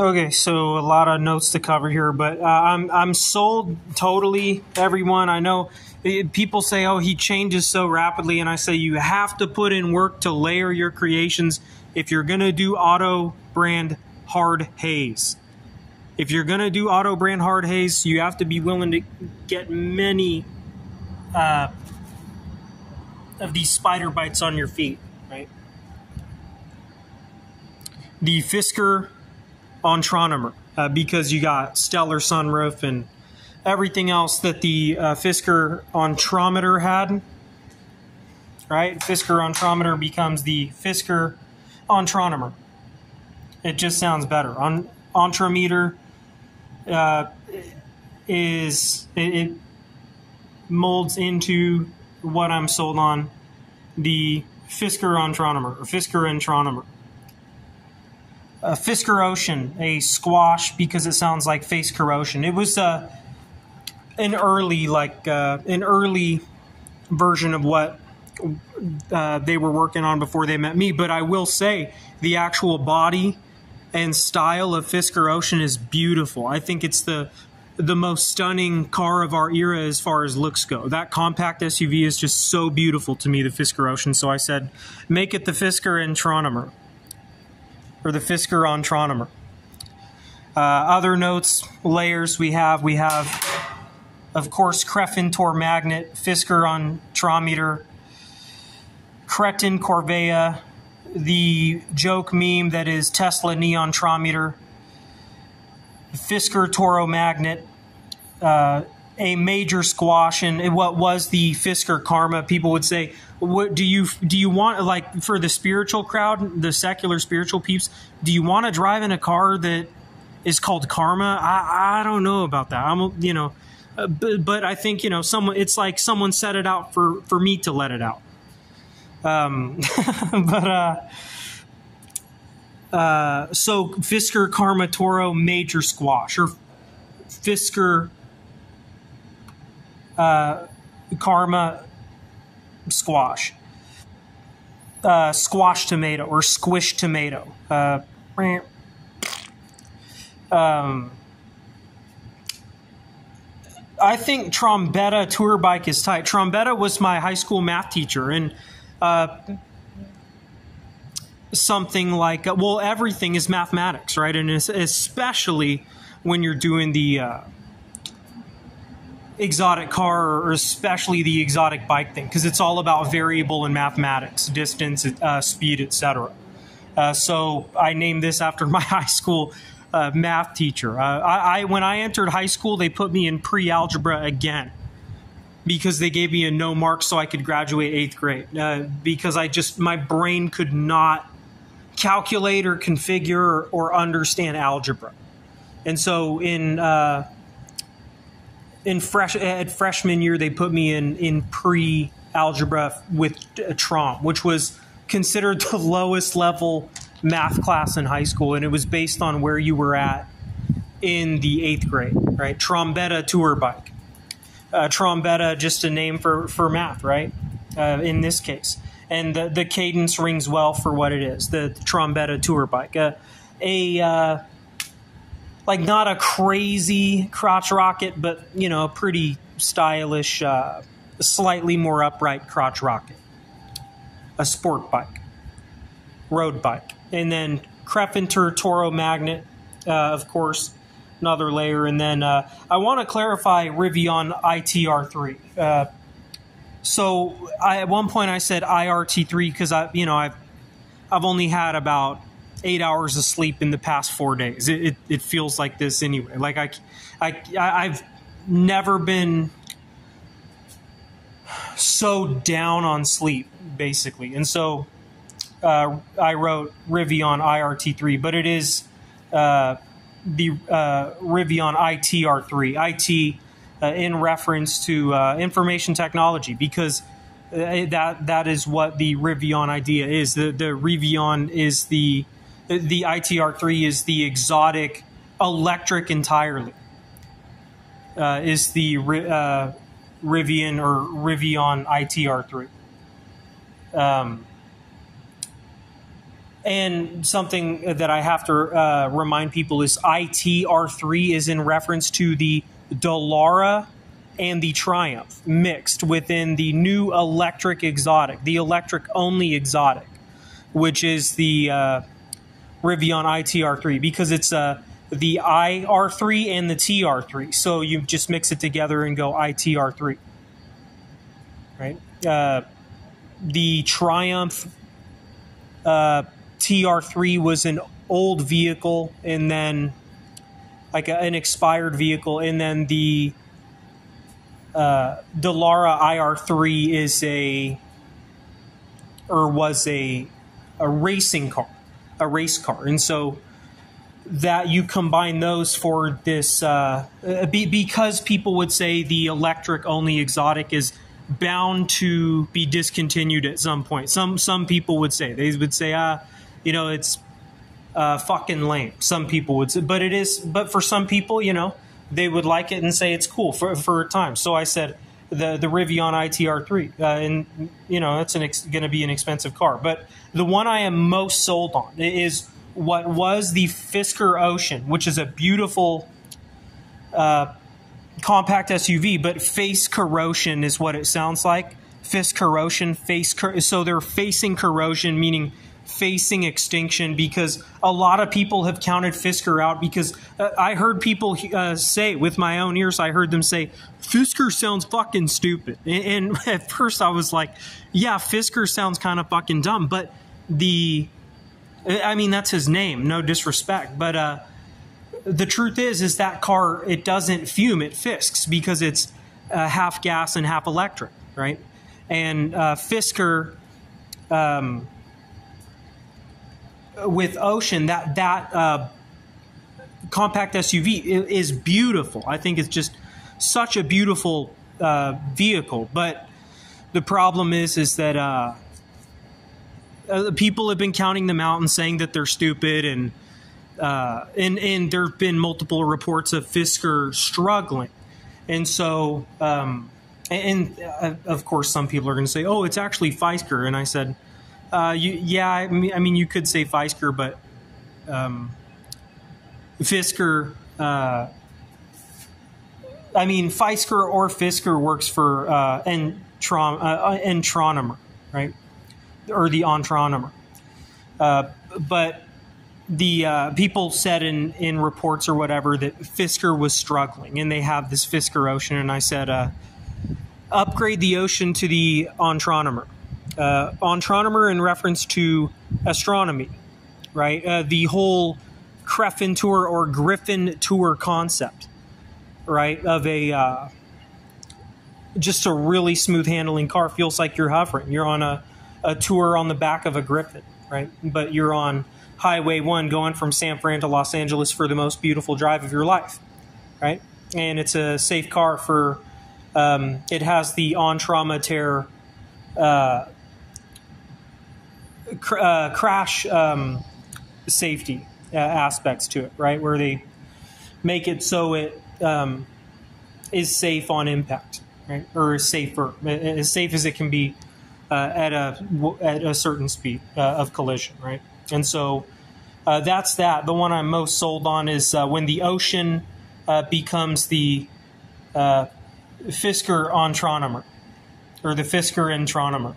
Okay, so a lot of notes to cover here, but uh, I'm I'm sold totally. Everyone, I know it, people say, "Oh, he changes so rapidly," and I say you have to put in work to layer your creations if you're gonna do auto brand hard haze. If you're gonna do auto brand hard haze, you have to be willing to get many uh, of these spider bites on your feet, right? The Fisker Ontronomer, uh, because you got stellar sunroof and everything else that the uh, Fisker Ontrometer had. Right? Fisker Ontrometer becomes the Fisker Ontronomer. It just sounds better. On Ontrometer uh, is it, it molds into what I'm sold on the Fisker Ontronomer or Fisker Ontronomer. A Fisker Ocean, a squash because it sounds like face corrosion. It was uh, an early like uh, an early version of what uh, they were working on before they met me. But I will say the actual body and style of Fisker Ocean is beautiful. I think it's the the most stunning car of our era as far as looks go. That compact SUV is just so beautiful to me, the Fisker Ocean. So I said, make it the Fisker Intronomer or the Fisker Ontronomer. Uh, other notes, layers we have, we have, of course, Crefin Tour Magnet, Fisker Ontrometer, Cretin Corvea, the joke meme that is Tesla Neon Trometer, Fisker Toro Magnet, uh, a major squash, and what was the Fisker Karma. People would say, "What do you do? You want like for the spiritual crowd, the secular spiritual peeps? Do you want to drive in a car that is called Karma? I, I don't know about that. I'm you know." Uh, but, but I think you know someone. It's like someone set it out for for me to let it out. Um, but uh, uh, so Fisker Karma Toro Major Squash or Fisker uh, Karma Squash, uh, Squash Tomato or Squish Tomato. Uh, um, I think Trombetta tour bike is tight. Trombetta was my high school math teacher, and uh, something like well, everything is mathematics, right? And especially when you're doing the uh, exotic car or especially the exotic bike thing, because it's all about variable and mathematics, distance, uh, speed, etc. Uh, so I named this after my high school uh, math teacher. I, I when I entered high school, they put me in pre-algebra again because they gave me a no mark so I could graduate eighth grade. Uh, because I just, my brain could not calculate or configure or, or understand algebra. And so in, uh, in fresh at freshman year, they put me in, in pre algebra with TROM, which was considered the lowest level math class in high school. And it was based on where you were at in the eighth grade, right? Trombetta tour bike uh, trombetta just a name for, for math, right? Uh, in this case. And the, the cadence rings well for what it is the, the trombetta tour bike. Uh, a, uh, like, not a crazy crotch rocket, but, you know, a pretty stylish, uh, slightly more upright crotch rocket. A sport bike, road bike. And then Crefenter Toro Magnet, uh, of course another layer. And then uh, I want to clarify Rivian ITR3. Uh, so I, at one point I said IRT3 because I, you know, I've I've only had about eight hours of sleep in the past four days. It, it, it feels like this anyway. Like I, I I've never been so down on sleep basically, and so uh, I wrote Rivian IRT3, but it is. Uh, the uh, Rivian ITR3, IT uh, in reference to uh, information technology, because uh, that that is what the Rivian idea is. The the Rivian is the the ITR3 is the exotic electric entirely. Uh, is the uh, Rivian or Rivian ITR3. Um, and something that I have to uh, remind people is ITR3 is in reference to the Dallara and the Triumph mixed within the new electric exotic, the electric only exotic, which is the uh, Rivian ITR3 because it's uh, the IR3 and the TR3. So you just mix it together and go ITR3. Right? Uh, the Triumph uh, TR3 was an old vehicle and then like a, an expired vehicle, and then the uh, Dallara IR3 is a or was a a racing car, a race car, and so that you combine those for this uh, be, because people would say the electric only exotic is bound to be discontinued at some point. Some some people would say they would say ah you know, it's uh, fucking lame. Some people would say, but it is. But for some people, you know, they would like it and say it's cool for for a time. So I said the the Rivian ITR3, uh, and you know, that's ex- going to be an expensive car. But the one I am most sold on is what was the Fisker Ocean, which is a beautiful. Uh, compact SUV, but face corrosion is what it sounds like. Fisk corrosion, face cor- so they're facing corrosion, meaning facing extinction because a lot of people have counted Fisker out because uh, I heard people uh, say with my own ears, I heard them say, Fisker sounds fucking stupid. And, and at first I was like, yeah, Fisker sounds kind of fucking dumb, but the, I mean, that's his name, no disrespect, but, uh, the truth is, is that car, it doesn't fume, it fisks because it's uh, half gas and half electric, right? And uh, Fisker, um, with Ocean, that that uh, compact SUV is beautiful. I think it's just such a beautiful uh, vehicle. But the problem is, is that uh, uh people have been counting them out and saying that they're stupid, and uh, and and there have been multiple reports of Fisker struggling, and so. Um, and, and uh, of course, some people are going to say, "Oh, it's actually Fisker," and I said, uh, you, yeah, I mean, I mean, you could say Fisker, but um, Fisker. Uh, I mean, Fisker or Fisker works for uh, Entron, uh, Entronomer, right? Or the Entronomer. Uh, but the uh, people said in, in reports or whatever that Fisker was struggling, and they have this Fisker Ocean, and I said, uh, upgrade the Ocean to the Entronomer uh, Entronomer in reference to astronomy, right? Uh, the whole Crefin tour or Griffin tour concept, right? Of a uh, just a really smooth handling car feels like you're hovering. You're on a, a tour on the back of a Griffin, right? But you're on Highway 1 going from San Fran to Los Angeles for the most beautiful drive of your life, right? And it's a safe car for, um, it has the on trauma tear uh, cr- uh, crash um, safety uh, aspects to it, right? Where they make it so it um, is safe on impact, right? Or safer, as safe as it can be uh, at a at a certain speed uh, of collision, right? And so uh, that's that. The one I'm most sold on is uh, when the ocean becomes the Fisker Entronomer or the Fisker Entronomer